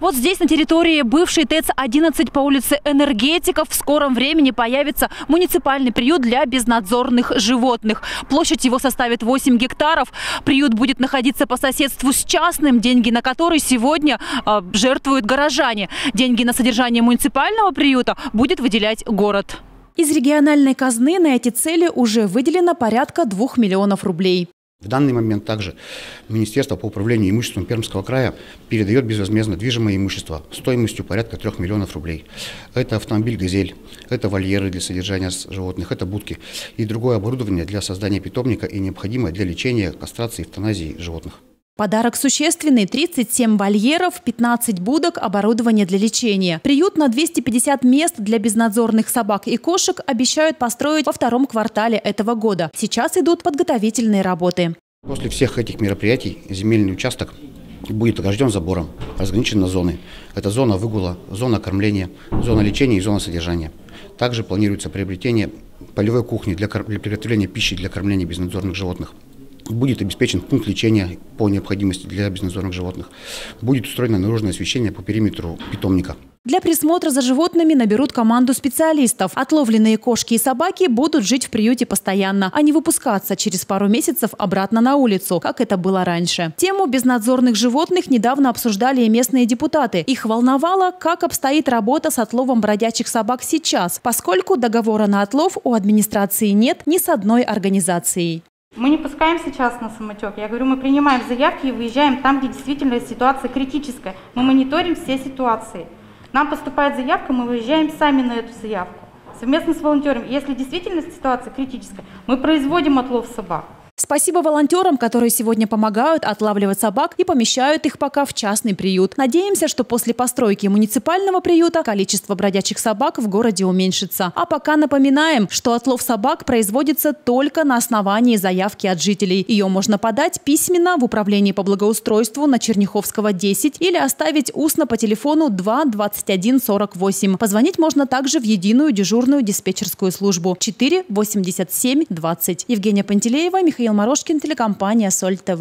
Вот здесь, на территории бывшей ТЭЦ-11 по улице Энергетиков, в скором времени появится муниципальный приют для безнадзорных животных. Площадь его составит 8 гектаров. Приют будет находиться по соседству с частным, деньги на который сегодня э, жертвуют горожане. Деньги на содержание муниципального приюта будет выделять город. Из региональной казны на эти цели уже выделено порядка 2 миллионов рублей. В данный момент также Министерство по управлению имуществом Пермского края передает безвозмездно движимое имущество стоимостью порядка 3 миллионов рублей. Это автомобиль «Газель», это вольеры для содержания животных, это будки и другое оборудование для создания питомника и необходимое для лечения, кастрации и эвтаназии животных. Подарок существенный – 37 вольеров, 15 будок, оборудование для лечения. Приют на 250 мест для безнадзорных собак и кошек обещают построить во втором квартале этого года. Сейчас идут подготовительные работы. После всех этих мероприятий земельный участок будет огражден забором, разграничен зоны. Это зона выгула, зона кормления, зона лечения и зона содержания. Также планируется приобретение полевой кухни для, для приготовления пищи для кормления безнадзорных животных будет обеспечен пункт лечения по необходимости для безнадзорных животных. Будет устроено наружное освещение по периметру питомника. Для присмотра за животными наберут команду специалистов. Отловленные кошки и собаки будут жить в приюте постоянно, а не выпускаться через пару месяцев обратно на улицу, как это было раньше. Тему безнадзорных животных недавно обсуждали и местные депутаты. Их волновало, как обстоит работа с отловом бродячих собак сейчас, поскольку договора на отлов у администрации нет ни с одной организацией. Мы не пускаем сейчас на самотек. Я говорю, мы принимаем заявки и выезжаем там, где действительно ситуация критическая. Мы мониторим все ситуации. Нам поступает заявка, мы выезжаем сами на эту заявку. Совместно с волонтерами. Если действительно ситуация критическая, мы производим отлов собак. Спасибо волонтерам, которые сегодня помогают отлавливать собак и помещают их пока в частный приют. Надеемся, что после постройки муниципального приюта количество бродячих собак в городе уменьшится. А пока напоминаем, что отлов собак производится только на основании заявки от жителей. Ее можно подать письменно в управлении по благоустройству на Черняховского 10 или оставить устно по телефону 2 21 48. Позвонить можно также в единую дежурную диспетчерскую службу 4 87 20. Евгения Пантелеева, Михаил Морошкин, телекомпания «Соль ТВ».